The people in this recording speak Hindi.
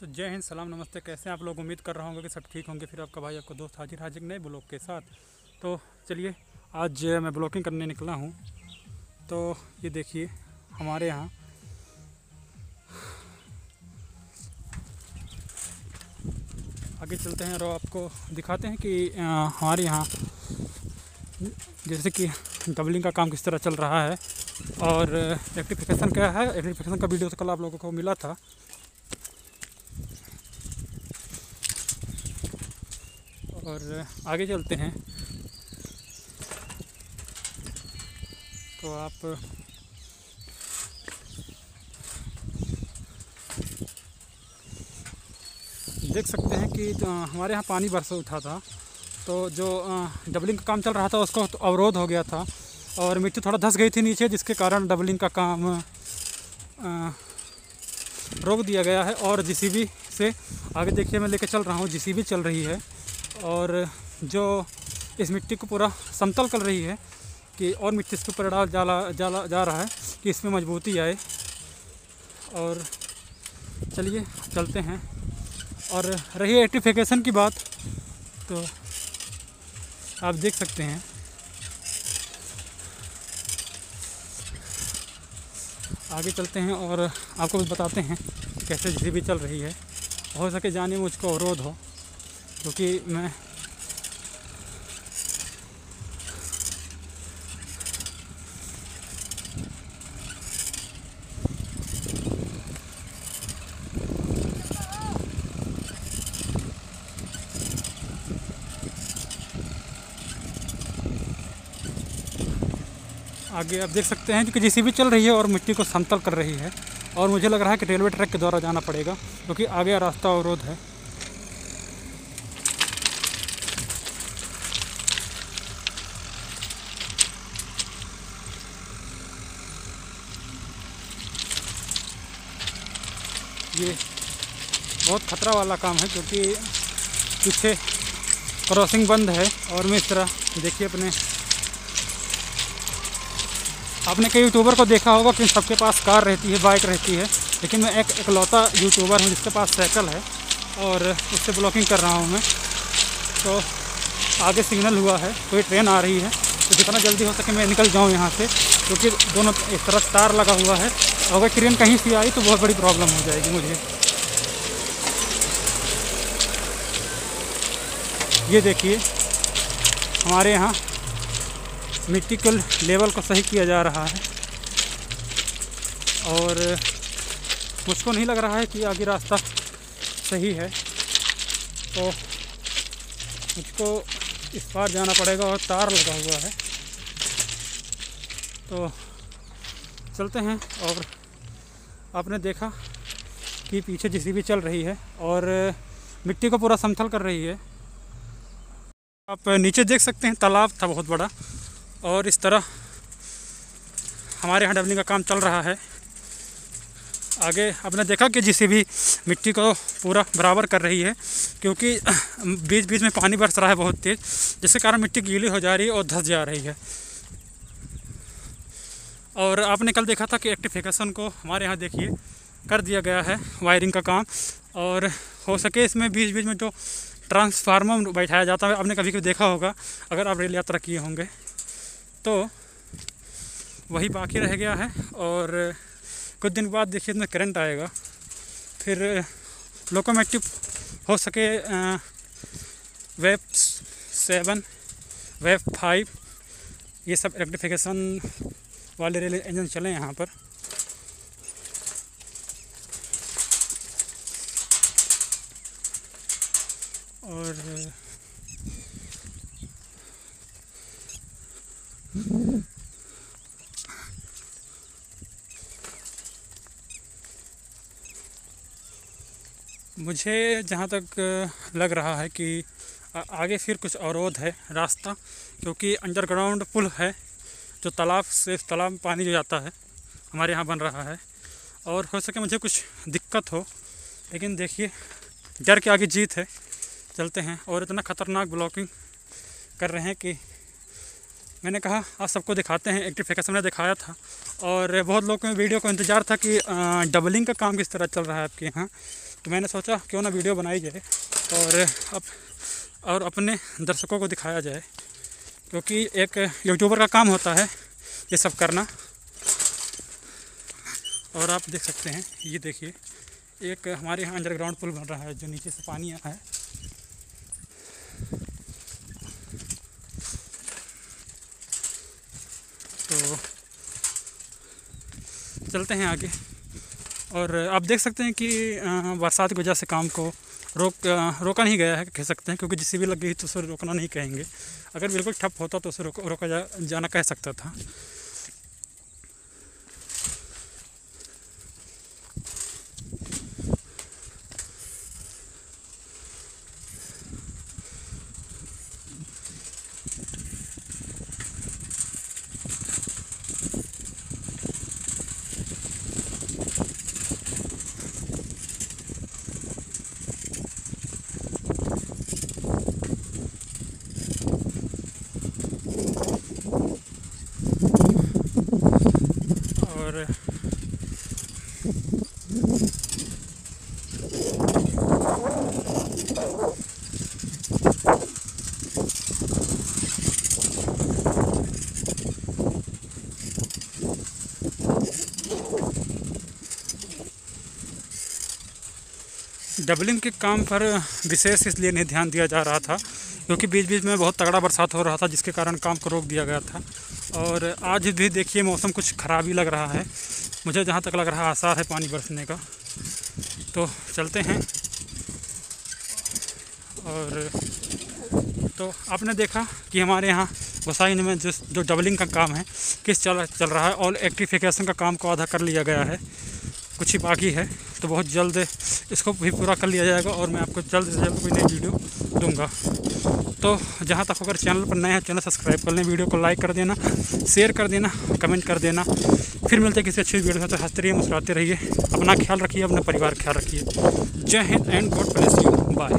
तो जय हिंद, सलाम, नमस्ते। कैसे हैं आप लोग? उम्मीद कर रहा हूँ कि सब ठीक होंगे। फिर आपका भाई आपका दोस्त हाजिर हाजिर नए ब्लॉग के साथ। तो चलिए, आज मैं ब्लॉगिंग करने निकला हूँ। तो ये देखिए, हमारे यहाँ आगे चलते हैं और आपको दिखाते हैं कि हमारे यहाँ जैसे कि डबलिंग का काम किस तरह चल रहा है और इलेक्ट्रिफिकेशन क्या है? इलेक्ट्रिफिकेशन का वीडियो तो कल आप लोगों को मिला था। और आगे चलते हैं। तो आप देख सकते हैं कि हमारे यहाँ पानी बरस उठा था। तो जो डबलिंग का काम चल रहा था, उसको तो अवरोध हो गया था और मिट्टी थोड़ा धस गई थी नीचे, जिसके कारण डबलिंग का काम रोक दिया गया है और जीसीबी से आगे देखिए, मैं लेके चल रहा हूँ। जीसीबी चल रही है। और जो इस मिट्टी को पूरा समतल कर रही है कि और मिट्टी इसके ऊपर डाल जाला जाला, जा रहा है कि इसमें मजबूती आए। और चलिए, चलते हैं। और रही एटिफिकेशन की बात तो आप देख सकते हैं। आगे चलते हैं और आपको बताते हैं कैसे भी चल रही है। हो सके जाने में मुझको अवरोध हो। क्योंकि मैं आगे आप देख सकते हैं कि जीसीबी चल रही है और मिट्टी को समतल कर रही है और मुझे लग रहा है कि रेलवे ट्रैक के द्वारा जाना पड़ेगा क्योंकि आगे रास्ता अवरोध है। ये बहुत खतरा वाला काम है क्योंकि पीछे क्रॉसिंग बंद है और मैं इस तरह देखिए अपने आपने कई यूट्यूबर को देखा होगा कि सबके पास कार रहती है बाइक रहती है, लेकिन मैं एक इकलौता यूट्यूबर हूँ जिसके पास साइकिल है और उससे ब्लॉगिंग कर रहा हूँ मैं। तो आगे सिग्नल हुआ है, कोई ट्रेन आ रही है तो जितना जल्दी हो सके मैं निकल जाऊँ यहाँ से, क्योंकि दोनों इस तरफ़ तार लगा हुआ है। अगर ट्रेन कहीं से आई तो बहुत बड़ी प्रॉब्लम हो जाएगी मुझे। ये देखिए, हमारे यहाँ मिट्टी के लेवल को सही किया जा रहा है। और मुझको नहीं लग रहा है कि आगे रास्ता सही है। तो मुझको इस पार जाना पड़ेगा और तार लगा हुआ है। तो चलते हैं और आपने देखा कि पीछे जिस भी चल रही है और मिट्टी को पूरा समथल कर रही है। आप नीचे देख सकते हैं, तालाब था बहुत बड़ा और इस तरह हमारे यहाँ डबलिंग का काम चल रहा है। आगे आपने देखा कि जिसे भी मिट्टी को पूरा बराबर कर रही है, क्योंकि बीच बीच में पानी बरस रहा है बहुत तेज़, जिसके कारण मिट्टी गीली हो जा रही है और धस जा रही है। और आपने कल देखा था कि एक्टिफिकेशन को हमारे यहाँ देखिए, कर दिया गया है वायरिंग का काम। और हो सके इसमें बीच बीच में जो ट्रांसफार्मर बैठाया जाता है, आपने कभी कभी देखा होगा, अगर आप रेल यात्रा किए होंगे। तो वही बाकी रह गया है और कुछ दिन बाद देखिए इसमें करंट आएगा। फिर लोकोमेटिव हो सके वेब सेवन, वेब फाइव, ये सब इलेक्ट्रिफिकेशन वाले रेल इंजन चले यहाँ पर। और, मुझे जहाँ तक लग रहा है कि आगे फिर कुछ अवरोध है, रास्ता, क्योंकि अंडरग्राउंड पुल है। जो तालाब से तालाब में पानी जो जाता है, हमारे यहाँ बन रहा है। और हो सके मुझे कुछ दिक्कत हो, लेकिन देखिए, डर के आगे जीत है। चलते हैं और इतना ख़तरनाक ब्लॉकिंग कर रहे हैं कि मैंने कहा, आप सबको दिखाते हैं एक्टिफिकेशन में दिखाया था। और बहुत लोग को वीडियो को इंतज़ार था कि डबलिंग का काम किस तरह चल रहा है आपके यहाँ। तो मैंने सोचा, क्यों ना वीडियो बनाई जाए और अब, और अपने दर्शकों को दिखाया जाए। क्योंकि एक यूट्यूबर का काम होता है ये सब करना। और आप देख सकते हैं, ये देखिए, एक हमारे यहाँ अंडरग्राउंड पुल बन रहा है जो नीचे से पानी आ रहा है। तो चलते हैं आगे। और आप देख सकते हैं कि बरसात की वजह से काम को रोक रोका नहीं गया है कह सकते हैं क्योंकि जिससे भी लगी तो उसे रोकना नहीं कहेंगे। अगर बिल्कुल ठप होता तो उसे रोका रोका जा, जाना कह सकता था। डबलिंग के काम पर विशेष इसलिए नहीं ध्यान दिया जा रहा था, क्योंकि बीच बीच में बहुत तगड़ा बरसात हो रहा था, जिसके कारण काम को रोक दिया गया था। और आज भी देखिए मौसम कुछ ख़राब ही लग रहा है। मुझे जहाँ तक लग रहा आसार है पानी बरसने का। तो चलते हैं। और तो आपने देखा कि हमारे यहाँ गोसाई में जिस जो डबलिंग का काम है, किस चल चल रहा है और एक्टिफिकेशन का काम को आधा कर लिया गया है। कुछ ही बाकी है तो बहुत जल्द इसको भी पूरा कर लिया जाएगा और मैं आपको जल्द से जल्द कोई नई वीडियो दूँगा। तो जहाँ तक अगर चैनल पर नए हैं, चैनल सब्सक्राइब कर लें, वीडियो को लाइक कर देना, शेयर कर देना, कमेंट कर देना। फिर मिलते हैं किसी अच्छी वीडियो में तो हँसते रहिए, मुस्कुराते रहिए। अपना ख्याल रखिए, अपने परिवार का ख्याल रखिए। जय Hind and God bless you. Bye.